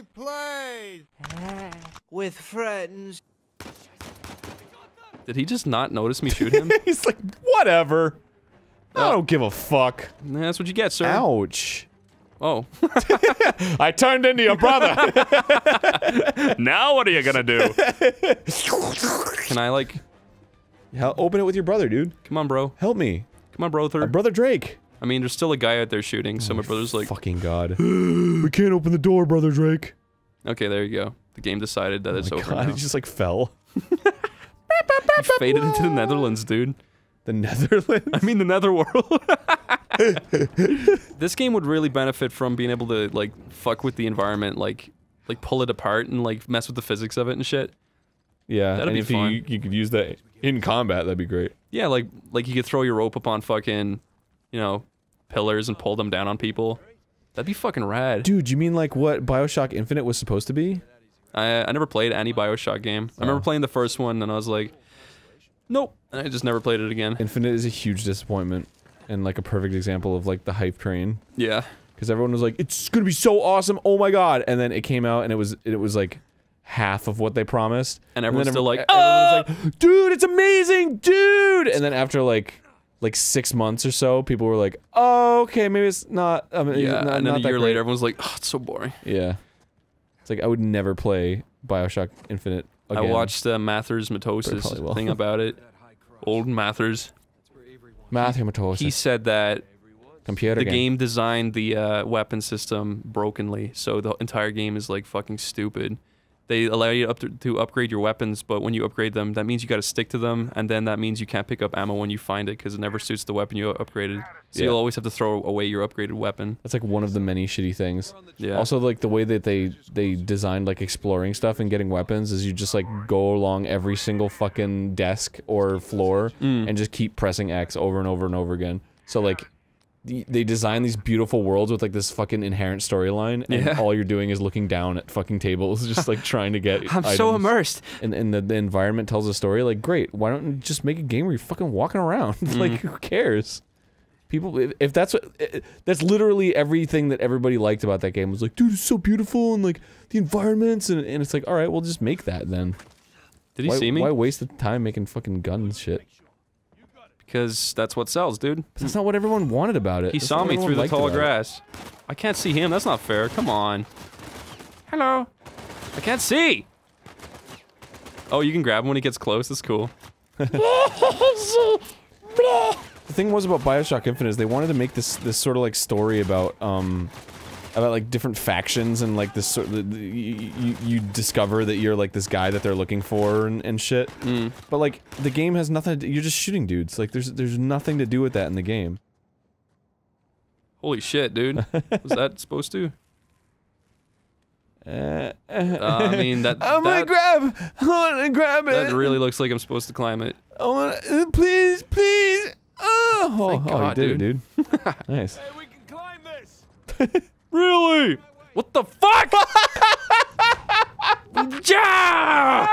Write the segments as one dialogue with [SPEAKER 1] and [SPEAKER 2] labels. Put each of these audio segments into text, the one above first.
[SPEAKER 1] we played
[SPEAKER 2] with friends.
[SPEAKER 3] Did he just not notice me shoot him?
[SPEAKER 4] He's like, whatever. I oh. don't give a fuck.
[SPEAKER 3] That's what you get, sir.
[SPEAKER 4] Ouch.
[SPEAKER 3] Oh.
[SPEAKER 4] I turned into your brother.
[SPEAKER 3] now what are you gonna do? Can I like?
[SPEAKER 4] Hell, open it with your brother, dude.
[SPEAKER 3] Come on, bro.
[SPEAKER 4] Help me.
[SPEAKER 3] Come on, brother.
[SPEAKER 4] My brother Drake.
[SPEAKER 3] I mean, there's still a guy out there shooting, so my oh, brother's like,
[SPEAKER 4] Fucking god. we can't open the door, brother Drake.
[SPEAKER 3] okay, there you go. The game decided that oh it's
[SPEAKER 4] Oh my
[SPEAKER 3] over
[SPEAKER 4] god,
[SPEAKER 3] now.
[SPEAKER 4] he just like fell.
[SPEAKER 3] He faded into the Netherlands, dude.
[SPEAKER 4] The Netherlands?
[SPEAKER 3] I mean, the Netherworld. this game would really benefit from being able to like fuck with the environment, like like pull it apart and like mess with the physics of it and shit.
[SPEAKER 4] Yeah,
[SPEAKER 3] That'd
[SPEAKER 4] and
[SPEAKER 3] be
[SPEAKER 4] if
[SPEAKER 3] fun.
[SPEAKER 4] you you could use that in combat, that'd be great.
[SPEAKER 3] Yeah, like like you could throw your rope upon fucking, you know, pillars and pull them down on people. That'd be fucking rad.
[SPEAKER 4] Dude, you mean like what BioShock Infinite was supposed to be?
[SPEAKER 3] I I never played any Bioshock game. I remember
[SPEAKER 4] Oh.
[SPEAKER 3] playing the first one and I was like, nope. And I just never played it again.
[SPEAKER 4] Infinite is a huge disappointment and like a perfect example of like the hype train.
[SPEAKER 3] Yeah.
[SPEAKER 4] Because everyone was like, "It's gonna be so awesome! Oh my god!" And then it came out, and it was it was like half of what they promised.
[SPEAKER 3] And everyone's
[SPEAKER 4] then
[SPEAKER 3] still like,
[SPEAKER 4] everyone was ah! like, "Dude, it's amazing, dude!" And then after like like six months or so, people were like, "Oh, okay, maybe it's not." I mean,
[SPEAKER 3] Yeah.
[SPEAKER 4] not,
[SPEAKER 3] and then
[SPEAKER 4] not
[SPEAKER 3] a year
[SPEAKER 4] great."
[SPEAKER 3] later, everyone's like, oh, it's so boring.
[SPEAKER 4] yeah, it's like I would never play Bioshock Infinite again.
[SPEAKER 3] I watched uh, Mathers Matosis thing about it. Old Mathers.
[SPEAKER 4] Matthew Matosis.
[SPEAKER 3] He said that
[SPEAKER 4] computer
[SPEAKER 3] the
[SPEAKER 4] game.
[SPEAKER 3] game designed the uh, weapon system brokenly, so the entire game is like fucking stupid. They allow you up to, to upgrade your weapons, but when you upgrade them, that means you got to stick to them, and then that means you can't pick up ammo when you find it because it never suits the weapon you upgraded. So
[SPEAKER 4] Yeah.
[SPEAKER 3] you'll always have to throw away your upgraded weapon.
[SPEAKER 4] That's like one of the many shitty things.
[SPEAKER 3] Yeah.
[SPEAKER 4] Also, like the way that they they designed like exploring stuff and getting weapons is you just like go along every single fucking desk or floor
[SPEAKER 3] Mm.
[SPEAKER 4] and just keep pressing X over and over and over again. So like. The- They design these beautiful worlds with like this fucking inherent storyline, and
[SPEAKER 3] Yeah.
[SPEAKER 4] all you're doing is looking down at fucking tables, just like trying to get.
[SPEAKER 3] I'm so immersed.
[SPEAKER 4] and, and the, the environment tells a story like great why don't you just make a game where you're fucking walking around like who cares people if, if that's what eh, that's literally everything that everybody liked about that game was like dude it's so beautiful and like the environments and, and it's like all right we'll just make that then
[SPEAKER 3] Did he
[SPEAKER 4] why,
[SPEAKER 3] see me?
[SPEAKER 4] why waste the time making fucking guns shit
[SPEAKER 3] Because that's what sells, dude.
[SPEAKER 4] But that's not what everyone wanted about it
[SPEAKER 3] He
[SPEAKER 4] That's
[SPEAKER 3] saw me through the tall
[SPEAKER 4] about it.
[SPEAKER 3] grass. I can't see him. That's not fair. Come on. Hello. I can't see. Oh, you can grab him when he gets close. That's cool.
[SPEAKER 4] The thing was about Bioshock Infinite is they wanted to make this this sort of like story about um about like different factions and like this sort of you, you, you discover that you're like this guy that they're looking for and, and shit.
[SPEAKER 3] Mm.
[SPEAKER 4] But like the game has nothing. To do, you're just shooting dudes. Like there's there's nothing to do with that in the game.
[SPEAKER 3] Holy shit, dude. Was that supposed to?
[SPEAKER 4] Uh,
[SPEAKER 3] Uh, I mean, that
[SPEAKER 4] I'm gonna grab. I wanna grab it.
[SPEAKER 3] that really looks like I'm supposed to climb it.
[SPEAKER 4] I wanna, uh, please, please. Oh,
[SPEAKER 3] Thank
[SPEAKER 4] oh,
[SPEAKER 3] God,
[SPEAKER 4] you did it, dude. nice.
[SPEAKER 1] we can climb this.
[SPEAKER 3] Really? What the fuck? yeah!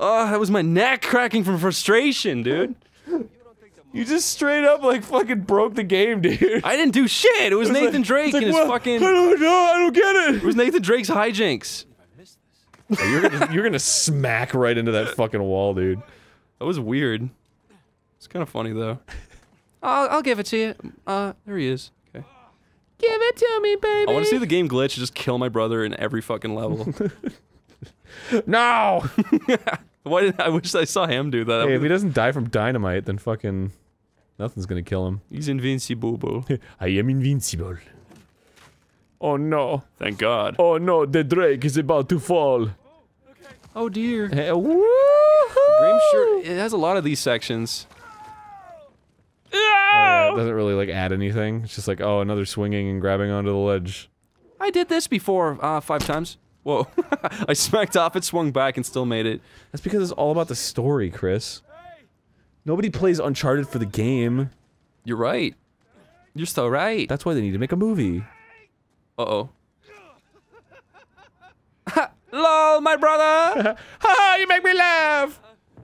[SPEAKER 3] Oh, that was my neck cracking from frustration, dude.
[SPEAKER 4] You just straight up like fucking broke the game, dude.
[SPEAKER 3] I didn't do shit. It was
[SPEAKER 4] It's
[SPEAKER 3] Nathan
[SPEAKER 4] like-
[SPEAKER 3] Drake
[SPEAKER 4] like,
[SPEAKER 3] and his
[SPEAKER 4] what?
[SPEAKER 3] fucking.
[SPEAKER 4] I don't know. I don't get
[SPEAKER 3] It
[SPEAKER 4] it.
[SPEAKER 3] was Nathan Drake's hijinks.
[SPEAKER 4] you're gonna you're gonna smack right into that fucking wall, dude.
[SPEAKER 3] That was weird. It's kind of funny though. I'll, I'll give it to you. Uh, there he is. Okay.
[SPEAKER 4] Give it to me, baby.
[SPEAKER 3] I want to see the game glitch and just kill my brother in every fucking level.
[SPEAKER 4] No.
[SPEAKER 3] Why did I wish I saw him do that?
[SPEAKER 4] hey, if he doesn't die from dynamite, then fucking nothing's gonna kill him.
[SPEAKER 3] He's invincible.
[SPEAKER 4] I am invincible. Oh no.
[SPEAKER 3] Thank God.
[SPEAKER 4] Oh no, the Drake is about to fall.
[SPEAKER 3] Oh dear.
[SPEAKER 4] Hey, woo
[SPEAKER 3] Grim sure it has a lot of these sections.
[SPEAKER 4] Yeah, it doesn't really like add anything. It's just like, oh, another swinging and grabbing onto the ledge.
[SPEAKER 3] I did this before uh, five times. Whoa. I smacked off it, swung back, and still made it.
[SPEAKER 4] That's because it's all about the story, Chris. Nobody plays Uncharted for the game.
[SPEAKER 3] You're right. You're so right.
[SPEAKER 4] That's why they need to make a movie.
[SPEAKER 3] Uh oh. Lol, my brother!
[SPEAKER 4] Ha! You make me laugh.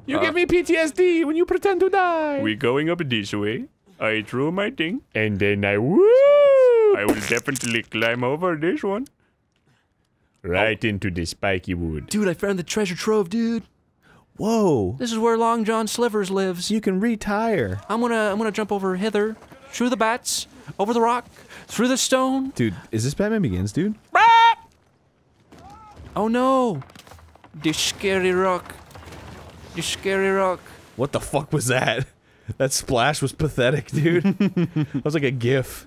[SPEAKER 4] You
[SPEAKER 3] Uh.
[SPEAKER 4] give me PTSD when you pretend to die.
[SPEAKER 3] we going up a this way. I threw my thing.
[SPEAKER 4] and then I woo.
[SPEAKER 3] I will definitely climb over this one.
[SPEAKER 4] Right into the spiky wood.
[SPEAKER 3] Dude, I found the treasure trove, dude.
[SPEAKER 4] Whoa.
[SPEAKER 3] This is where Long John Slivers lives.
[SPEAKER 4] You can retire.
[SPEAKER 3] I'm gonna I'm gonna jump over hither, through the bats, over the rock, through the stone.
[SPEAKER 4] Dude, is this Batman Begins, dude? Ah!
[SPEAKER 3] Oh no! The scary rock. The scary rock.
[SPEAKER 4] What the fuck was that? That splash was pathetic, dude. that was like a gif.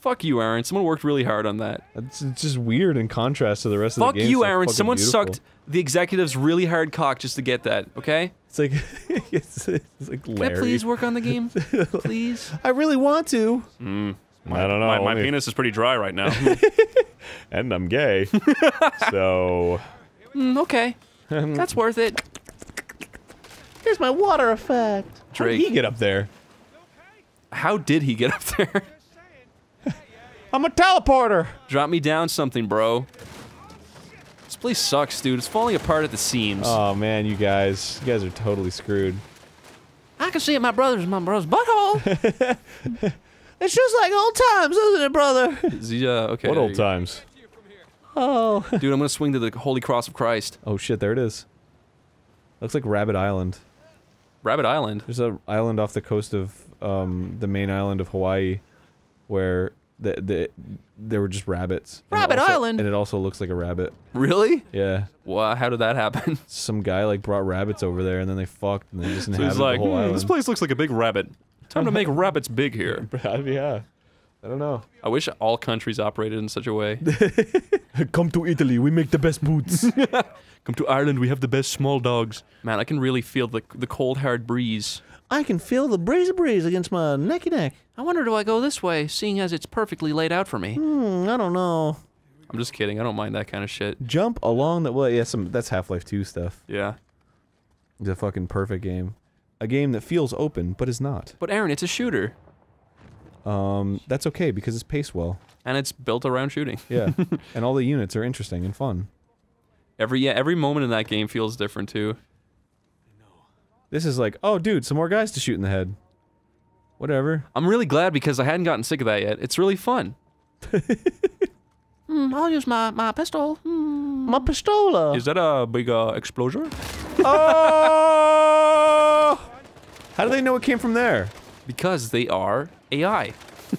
[SPEAKER 3] Fuck you, Arin. Someone worked really hard on that.
[SPEAKER 4] It's, it's just weird in contrast to the rest
[SPEAKER 3] Fuck
[SPEAKER 4] of the game.
[SPEAKER 3] Fuck you,
[SPEAKER 4] It's so Arin.
[SPEAKER 3] Someone
[SPEAKER 4] beautiful.
[SPEAKER 3] sucked the executives really hard cock just to get that, okay?
[SPEAKER 4] It's like it's, it's like
[SPEAKER 3] Can I please work on the game? please?
[SPEAKER 4] I really want to.
[SPEAKER 5] I don't know.
[SPEAKER 3] My, my
[SPEAKER 5] me-
[SPEAKER 3] penis is pretty dry right now.
[SPEAKER 5] and I'm gay. so
[SPEAKER 3] Mm, okay. That's worth it.
[SPEAKER 4] Here's my water effect. How did he get up there?
[SPEAKER 3] How did he get up there?
[SPEAKER 4] I'm a teleporter.
[SPEAKER 3] Drop me down something, bro. This place sucks, dude. It's falling apart at the seams.
[SPEAKER 4] Oh man, you guys, you guys are totally screwed.
[SPEAKER 3] I can see it, my brother's my brother's butthole.
[SPEAKER 4] It's just like old times, isn't it, brother?
[SPEAKER 3] Is he, uh, okay.
[SPEAKER 5] what old times?
[SPEAKER 4] Oh.
[SPEAKER 3] Dude, I'm gonna swing to the Holy Cross of Christ.
[SPEAKER 4] Oh shit, there it is. Looks like Rabbit Island.
[SPEAKER 3] Rabbit Island.
[SPEAKER 4] There's a island off the coast of um, the main island of Hawaii, where the, the there were just rabbits. And
[SPEAKER 3] Rabbit
[SPEAKER 4] also-
[SPEAKER 3] Island?
[SPEAKER 4] and it also looks like a rabbit.
[SPEAKER 3] Really?
[SPEAKER 4] Yeah,
[SPEAKER 3] Wow, how did that happen?
[SPEAKER 4] some guy like brought rabbits over there, and then they fucked, and they just
[SPEAKER 3] So
[SPEAKER 4] inhabited
[SPEAKER 3] he's like,
[SPEAKER 4] the whole
[SPEAKER 3] "Hmm,
[SPEAKER 4] island.
[SPEAKER 3] this place looks like a big rabbit. Time to make rabbits big here.
[SPEAKER 4] yeah, I don't know.
[SPEAKER 3] I wish all countries operated in such a way.
[SPEAKER 4] Come to Italy, we make the best boots.
[SPEAKER 3] Come to Ireland, we have the best small dogs. Man, I can really feel the the cold hard breeze.
[SPEAKER 4] I can feel the breeze breeze against my necky neck.
[SPEAKER 3] I wonder do I go this way, seeing as it's perfectly laid out for me.
[SPEAKER 4] Hmm, I don't know.
[SPEAKER 3] I'm just kidding. I don't mind that kind of shit.
[SPEAKER 4] Jump along the well, yeah, some that's Half Life Two stuff.
[SPEAKER 3] Yeah.
[SPEAKER 4] It's a fucking perfect game, a game that feels open but is not.
[SPEAKER 3] But Arin, it's a shooter,
[SPEAKER 4] Um, that's okay because it's paced well.
[SPEAKER 3] and it's built around shooting.
[SPEAKER 4] Yeah, and all the units are interesting and fun.
[SPEAKER 3] Every yeah, every moment in that game feels different too.
[SPEAKER 4] This is like, oh, dude, some more guys to shoot in the head. Whatever.
[SPEAKER 3] I'm really glad because I hadn't gotten sick of that yet. It's really fun. Hmm, I'll use my, my pistol. Hmm.
[SPEAKER 4] My pistola.
[SPEAKER 3] Is that a big uh, explosion?
[SPEAKER 4] oh! How do they know it came from there?
[SPEAKER 3] Because they are AI.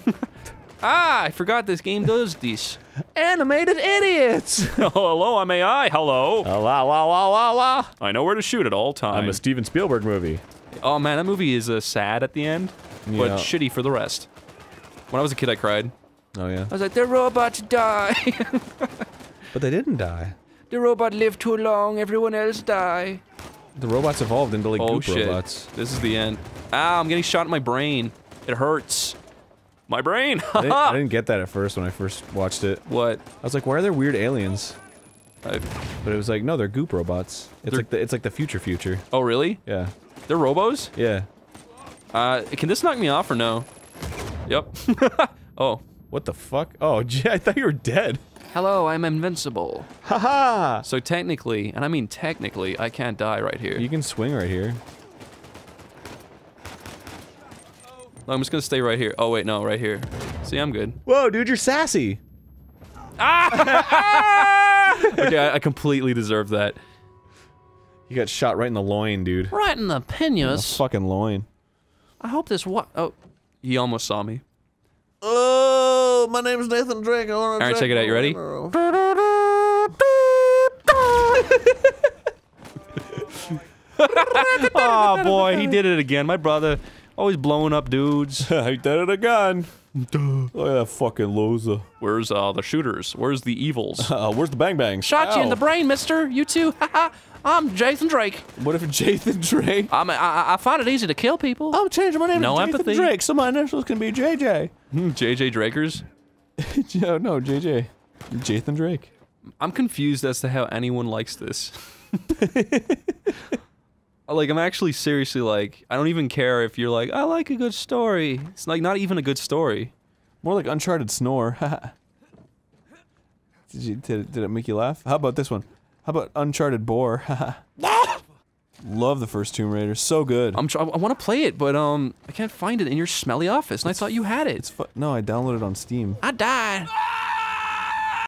[SPEAKER 3] ah, I forgot this game does these.
[SPEAKER 4] Animated idiots.
[SPEAKER 3] oh, hello, I'm AI. Hello.
[SPEAKER 5] Oh, la la la la la.
[SPEAKER 3] I know where to shoot at all times.
[SPEAKER 5] I'm a Steven Spielberg movie.
[SPEAKER 3] oh man, that movie is uh, sad at the end,
[SPEAKER 4] Yeah.
[SPEAKER 3] but shitty for the rest. When I was a kid, I cried.
[SPEAKER 4] Oh yeah,
[SPEAKER 3] I was like, the robot died.
[SPEAKER 4] but they didn't die.
[SPEAKER 3] the robot lived too long. Everyone else die.
[SPEAKER 4] The robots evolved into like
[SPEAKER 3] oh
[SPEAKER 4] goop
[SPEAKER 3] shit!
[SPEAKER 4] robots.
[SPEAKER 3] This is the end. Ah, I'm getting shot in my brain. It hurts. My brain.
[SPEAKER 4] I didn't, I didn't get that at first when I first watched it.
[SPEAKER 3] what?
[SPEAKER 4] I was like, why are there weird aliens?
[SPEAKER 3] I-
[SPEAKER 4] But it was like, no, they're goop robots. It's
[SPEAKER 3] They're-
[SPEAKER 4] like the it's like the future future.
[SPEAKER 3] oh really?
[SPEAKER 4] Yeah,
[SPEAKER 3] They're robos?
[SPEAKER 4] yeah.
[SPEAKER 3] Uh, can this knock me off or no? Yep. oh.
[SPEAKER 4] What the fuck? Oh, gee, I thought you were dead.
[SPEAKER 3] Hello, I'm invincible.
[SPEAKER 4] Haha!
[SPEAKER 3] So technically, and I mean technically, I can't die right here.
[SPEAKER 4] You can swing right here.
[SPEAKER 3] No, I'm just gonna stay right here. Oh wait, no, right here. See, I'm good.
[SPEAKER 4] Whoa, dude, you're sassy. Ah!
[SPEAKER 3] Okay, I, I completely deserve that.
[SPEAKER 4] You got shot right in the loin, dude.
[SPEAKER 3] Right in the
[SPEAKER 4] The fucking loin.
[SPEAKER 3] I hope this what? Oh, he almost saw me.
[SPEAKER 2] Oh, my name's Nathan Drake. I want
[SPEAKER 3] All right, check it out. You ready? oh boy, he did it again. My brother, always blowing up dudes.
[SPEAKER 5] I did it again. Look at that fucking loser.
[SPEAKER 3] Where's uh the shooters? Where's the evils?
[SPEAKER 5] Uh, where's the bang bangs?
[SPEAKER 3] Shot you in the brain, Mister. You too. I'm Jason Drake.
[SPEAKER 5] What if Jason Drake?
[SPEAKER 3] I'm, I, I I find it easy to kill people.
[SPEAKER 5] I'm changing my name
[SPEAKER 3] No
[SPEAKER 5] to Jathan
[SPEAKER 3] empathy.
[SPEAKER 5] Drake, so my initials can be JJ.
[SPEAKER 3] JJ Drakers.
[SPEAKER 5] no, no, JJ. Jathan Drake.
[SPEAKER 3] I'm confused as to how anyone likes this. Uh, like, I'm actually seriously like, I don't even care if you're like, I like a good story. It's like not even a good story.
[SPEAKER 5] More like Uncharted Snore. did, you, did, did it make you laugh? How about this one? How about Uncharted Bore?
[SPEAKER 4] Love the first Tomb Raider. So good.
[SPEAKER 3] I'm tr- I want to play it, but um, I can't find it in your smelly office, and I thought you had it.
[SPEAKER 4] it's fu- no, I downloaded it on Steam.
[SPEAKER 3] I died.